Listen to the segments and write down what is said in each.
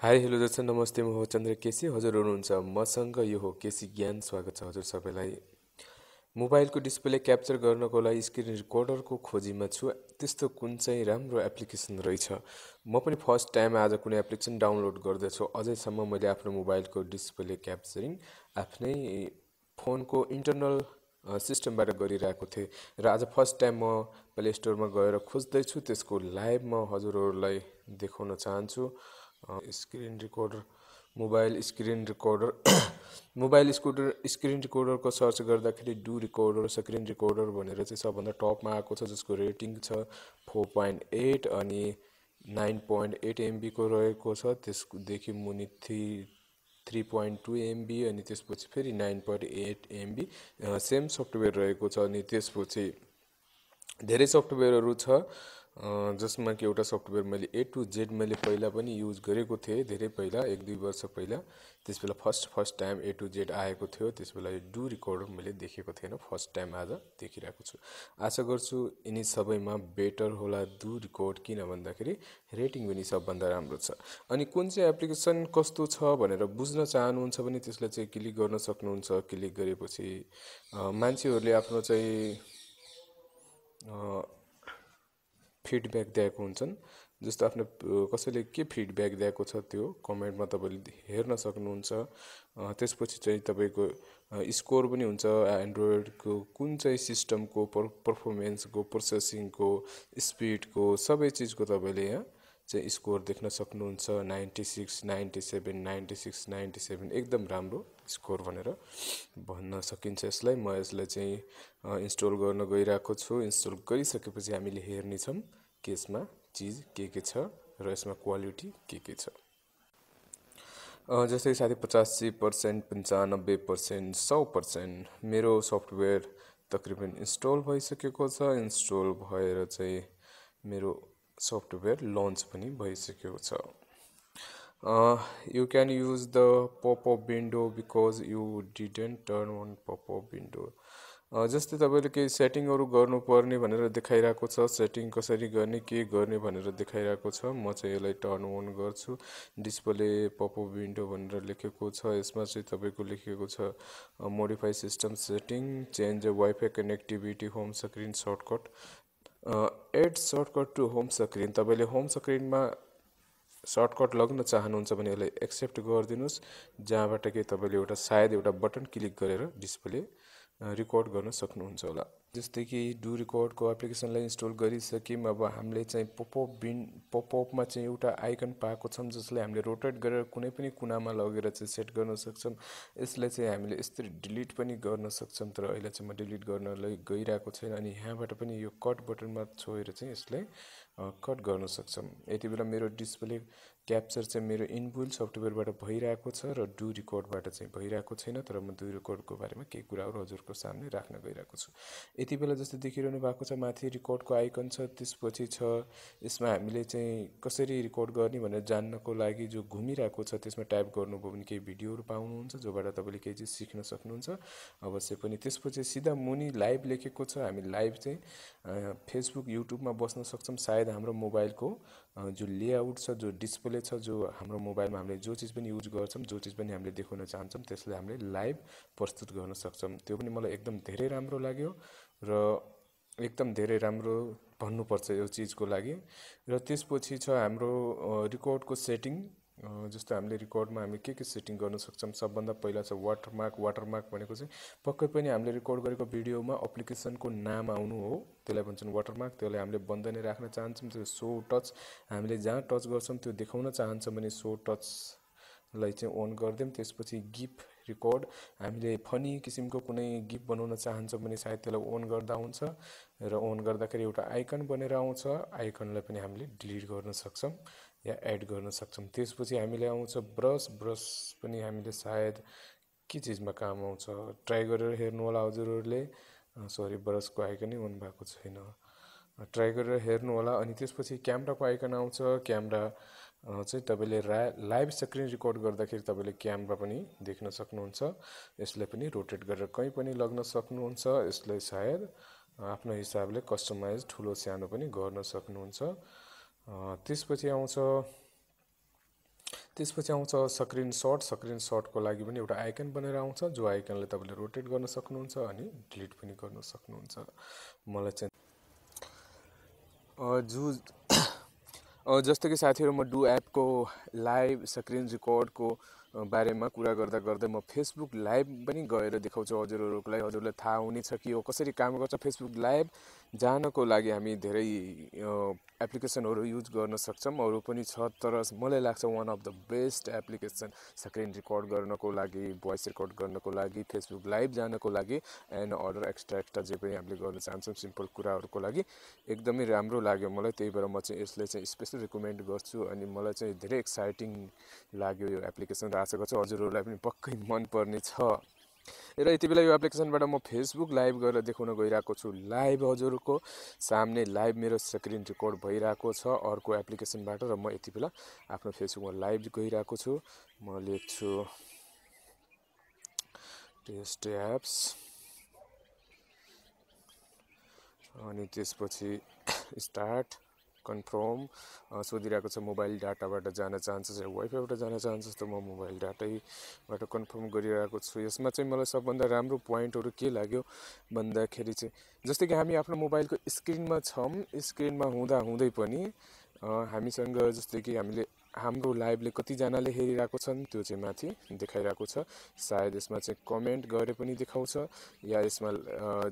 Hi hello दर्शक नमस्ते म हो चन्द्र केसी। हजुर हुनुहुन्छ मसँग यो हो केसी ज्ञान। स्वागत छ हजुर सबैलाई। मोबाइलको डिस्प्ले क्याप्चर गर्नको लागि स्क्रिन रेकर्डरको खोजीमा छु। त्यस्तो कुन चाहिँ राम्रो एप्लिकेसन रहेछ? म पनि फर्स्ट टाइम आज कुनै एप्लिकेसन डाउनलोड गर्दैछु। अझैसम्म मैले आफ्नो मोबाइलको डिस्प्ले क्याप्चरिङ आफ्नै फोनको इन्टरनल सिस्टमबाट गरिरहेको थिएँ र आज फर्स्ट टाइम म प्ले स्टोरमा गएर खोज्दैछु। त्यसको लाइभ म हजुरहरूलाई देखाउन चाहन्छु। Screen recorder mobile screen recorder mobile scooter screen रिकर्डरको search गर्दाखेरि डु रिकर्डर स्क्रिन रिकर्डर भनेर चाहिँ सबभन्दा टपमा आएको छ जसको रेटिङ छ फोर पोइन्ट एट अनि नाइन पोइन्ट एट एमबीको रहेको छ। त्यसदेखि मुनि three three point two MB अनि त्यसपछि फेरि nine point eight MB same software रहेको छ अनि त्यसपछि धेरै सफ्टवेयरहरू छ। जसमा कि एउटा सफ्टवेयर मैले ए टु जेड मैले पहिला पनि युज गरेको थिएँ धेरै पहिला एक दुई वर्ष पहिला। त्यस बेला first first time A to Z आएको थियो। त्यस बेला डु रिकर्डर मैले देखेको थिएन। फर्स्ट टाइम आज देखिरहेको छु। आशा गर्छु यिनी सबैमा बेटर होला डु रिकर्ड किन भन्दाखेरि रेटिङ पनि सबभन्दा राम्रो छ। अनि कुन चाहिँ एप्लिकेसन कस्तो छ भनेर बुझ्न चाहनुहुन्छ भने त्यसलाई चाहिँ क्लिक गर्न सक्नुहुन्छ। क्लिक गरेपछि मान्छेहरूले आफ्नो चाहिँ फिडब्याक दिएको हुन्छन्। जस्तो आफ्नो कसैले के फिडब्याक दिएको छ त्यो कमेन्टमा तपाईँले हेर्न सक्नुहुन्छ। त्यसपछि चाहिँ तपाईँको स्कोर पनि हुन्छ। एन्ड्रोइडको कुन चाहिँ सिस्टमको पर पर्फर्मेन्सको प्रोसेसिङको स्पिडको सबै चिजको तपाईँले यहाँ चाहिँ स्कोर देख्न सक्नुहुन्छ ninety six ninety seven ninety six ninety seven. एकदम राम्रो स्कोर भनेर भन्न सकिन्छ यसलाई। म यसलाई चाहिँ इन्स्टल गर्न गइरहेको छु। इन्स्टल गरिसकेपछि हामीले हेर्नेछौँ कि यसमा चिज के के छ र यसमा क्वालिटी के के छ। जस्तै साथी पचासी पर्सेन्ट पन्चानब्बे पर्सेन्ट सौ पर्सेन्ट मेरो सफ्टवेयर तकरिबन इन्स्टल भइसकेको छ। इन्स्टल भएर चाहिँ मेरो सफ्टवेयर लन्च पनि भइसकेको छ। You can use the popup window because you didn't turn on popup window जस्तै तपाईँले केही सेटिङहरू गर्नुपर्ने भनेर देखाइरहेको छ सेटिङ कसरी गर्ने के गर्ने भनेर देखाइरहेको छ म चाहिँ यसलाई टर्न अन गर्छु। डिस्प्ले पपअप विन्डो भनेर लेखेको छ यसमा चाहिँ तपाईँको लेखेको छ modify system setting change wifi connectivity home screen shortcut add shortcut to home screen. तपाईँले होम स्क्रिनमा सर्टकट लग्न चाहनुहुन्छ भने यसलाई एक्सेप्ट गरिदिनुहोस् जहाँबाट कि तपाईँले एउटा सायद एउटा बटन क्लिक गरेर डिस्प्ले रिकर्ड गर्न सक्नुहुन्छ होला। जस्तै कि डु रिकर्डको एप्लिकेसनलाई इन्स्टल गरिसक्यौँ अब हामीले चाहिँ पपअप बिन पपअपमा चाहिँ एउटा आइकन पाएको छौँ जसले हामीले रोटेट गरेर कुनै पनि कुनामा लगेर चाहिँ सेट गर्न सक्छौँ। यसलाई चाहिँ हामीले यसरी डिलिट पनि गर्न सक्छौँ तर अहिले चाहिँ म डिलिट गर्नलाई गइरहेको छैन अनि यहाँबाट पनि यो कट बटनमा छोएर चाहिँ यसलाई कट गर्न सक्छौँ। यति बेला मेरो डिस्प्ले क्याप्चर चाहिँ मेरो इनबुल सफ्टवेयरबाट भइरहेको छ र डु रेकर्डबाट चाहिँ भइरहेको छैन तर म डु रेकर्डको बारेमा केही कुराहरू हजुरको सामने राख्न गइरहेको छु। यति बेला जस्तो देखिरहनु भएको छ माथि रेकर्डको आइकन छ त्यसपछि छ यसमा हामीले चाहिँ कसरी रेकर्ड गर्ने भनेर जान्नको लागि जो घुमिरहेको छ त्यसमा टाइप गर्नुभयो भने केही भिडियोहरू पाउनुहुन्छ जोबाट तपाईँले केही चिज सिक्न सक्नुहुन्छ। अवश्य पनि त्यसपछि सिधा मुनि लाइभ लेखेको छ हामी लाइभ चाहिँ फेसबुक युट्युबमा बस्न सक्छौँ। सायद हाम्रो मोबाइलको जो लेआउट छ जो डिस्प्ले छ जो हाम्रो मोबाइलमा हामीले जो चिज पनि युज गर्छौँ जो चिज पनि हामीले देखाउन चाहन्छौँ त्यसलाई हामीले लाइभ प्रस्तुत गर्न सक्छौँ। त्यो पनि मलाई एकदम धेरै राम्रो लाग्यो र एकदम धेरै राम्रो भन्नुपर्छ यो चिजको लागि। र त्यसपछि छ हाम्रो रेकर्डको सेटिङ जस्तो हामीले रेकर्डमा हामीले के के सेटिङ गर्न सक्छौँ सबभन्दा पहिला छ वाटरमार्क वाटरमार्क भनेको चाहिँ पक्कै पनि हामीले रेकर्ड गरेको भिडियोमा एप्लिकेसनको नाम आउनु हो। त्यसलाई भन्छन् वाटरमार्क त्यसलाई हामीले बन्द नै राख्न चाहन्छौँ। त्यो सो टच हामीले जहाँ टच गर्छौँ त्यो देखाउन चाहन्छौँ भने सो टचलाई चाहिँ अन गरिदिउँ। त्यसपछि गिफ रेकर्ड हामीले फनी किसिमको कुनै गिफ बनाउन चाहन्छौँ भने सायद त्यसलाई अन गर्दा हुन्छ र अन गर्दाखेरि एउटा आइकन बनेर आउँछ। आइकनलाई पनि हामीले डिलिट गर्न सक्छौँ। या एड गर्न सक्छौँ। त्यसपछि हामीले आउँछ ब्रस ब्रस पनि हामीले सायद के चिजमा काम आउँछ? ट्राई गरेर हेर्नु होला हजुरहरूले। सरी ब्रसको आइकनै हुनु भएको छैन। ट्राई गरेर हेर्नु होला अनि त्यसपछि क्यामराको आइकन आउँछ। क्यामरा चाहिँ तपाईँले रा लाइभ स्क्रिन रेकर्ड गर्दाखेरि तपाईँले क्यामरा पनि देख्न सक्नुहुन्छ। यसलाई पनि रोटेट गरेर कहीँ पनि लग्न सक्नुहुन्छ। यसलाई सायद आफ्नो हिसाबले कस्टमाइज ठुलो सानो पनि गर्न सक्नुहुन्छ। त्यसपछि आउँछ त्यसपछि आउँछ स्क्रिन सट स्क्रिन सटको लागि पनि एउटा आइकन बनेर आउँछ जो आइकनले तपाईँले रोटेट गर्न सक्नुहुन्छ अनि डिलिट पनि गर्न सक्नुहुन्छ। मलाई चाहिँ जु जस्तो कि साथीहरू म डु एपको लाइभ स्क्रिन रेकर्डको बारेमा कुरा गर्दा गर्दै म फेसबुक लाइभ पनि गएर देखाउँछु हजुरहरूलाई। हजुरलाई थाहा हुनेछ कि यो कसरी काम गर्छ फेसबुक लाइभ जानको लागि हामी धेरै एप्लिकेसनहरू युज गर्न सक्छौँ। अरू पनि छ तर मलाई लाग्छ one of the best application screen record गर्नको लागि भोइस रेकर्ड गर्नको लागि फेसबुक लाइभ जानको लागि एन्ड अदर एक्स्ट्रा एक्स्ट्रा जे पनि हामीले गर्न चाहन्छौँ सिम्पल कुराहरूको लागि। एकदमै राम्रो लाग्यो मलाई त्यही भएर म चाहिँ यसलाई चाहिँ स्पेसल रिकमेन्ड गर्छु अनि मलाई चाहिँ धेरै एक्साइटिङ लाग्यो यो एप्लिकेसन आशा गर्छु हजुरहरूलाई पनि पक्कै मनपर्ने छ। र यति बेला यो एप्लिकेसनबाट म फेसबुक लाइभ गरेर देखाउन गइरहेको छु। लाइभ हजुरको सामने लाइभ मेरो स्क्रिन रेकर्ड भइरहेको छ अर्को एप्लिकेसनबाट र म यति बेला आफ्नो फेसबुकमा लाइभ गइरहेको छु। म लेख्छु टेस्ट एप्स अनि त्यसपछि स्टार्ट कन्फर्म सोधिरहेको छ मोबाइल डाटाबाट जान चाहन्छस् या वाइफाईबाट जान चाहन्छस् त म मोबाइल डाटैबाट कन्फर्म गरिरहेको छु। यसमा चाहिँ मलाई सबभन्दा राम्रो पोइन्टहरू के लाग्यो भन्दाखेरि चाहिँ जस्तै कि हामी आफ्नो मोबाइलको स्क्रिनमा छौँ स्क्रिनमा हुँदा हुँदै पनि हामीसँग जस्तै कि हामीले हाम्रो लाइभले कतिजनाले हेरिरहेको छन् त्यो चाहिँ माथि देखाइरहेको छ। सायद यसमा चाहिँ कमेन्ट गरे पनि देखाउँछ या यसमा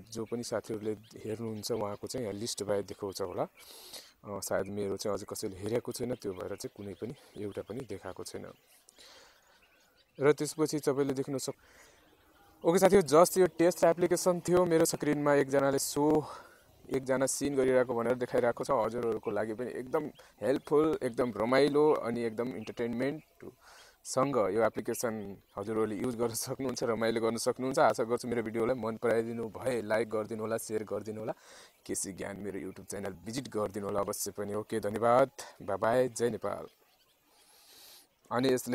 जो पनि साथीहरूले हेर्नुहुन्छ उहाँको चाहिँ यहाँ लिस्ट बाई देखाउँछ होला। सायद मेरो चाहिँ अझै कसैले हेरेको छैन त्यो भएर चाहिँ कुनै पनि एउटा पनि देखाएको छैन। र त्यसपछि तपाईँले देख्न सक् ओके साथी जस्ट यो टेस्ट एप्लिकेसन थियो मेरो स्क्रिनमा एकजनाले सो एकजना सिन गरिरहेको भनेर देखाइरहेको छ। हजुरहरूको लागि पनि एकदम हेल्पफुल एकदम रमाइलो अनि एकदम इन्टरटेनमेन्ट सँग यो एप्लिकेसन हजुरहरूले युज गर्न सक्नुहुन्छ रमाइलो गर्न सक्नुहुन्छ। आशा गर्छु मेरो भिडियोलाई मन पराइदिनु भए लाइक गरिदिनु होला सेयर गरिदिनु होला। केसी ज्ञान मेरो युट्युब च्यानल भिजिट गरिदिनु होला अवश्य पनि। ओके धन्यवाद। बाबाई जय नेपाल। अनि यसले